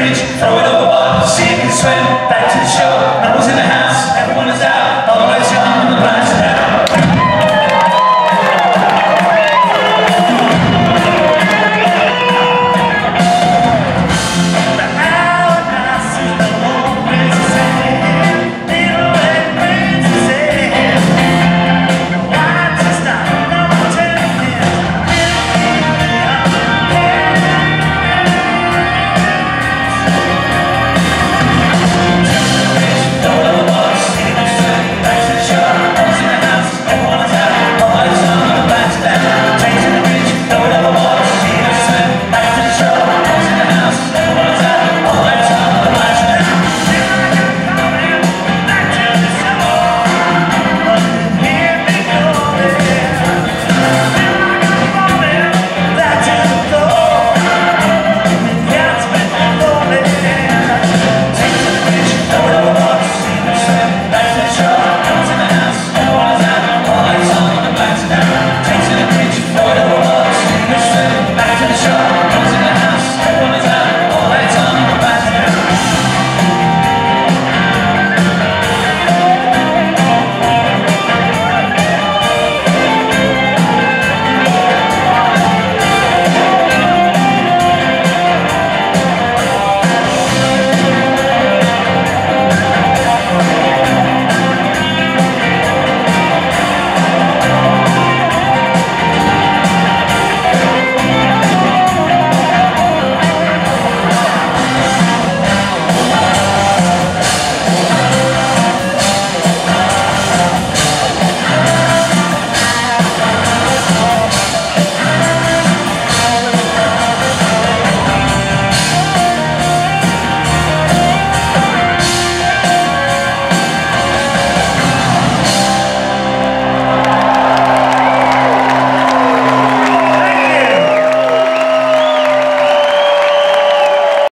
bridge, throw it overboard, sink and swim, back to the shore. to show.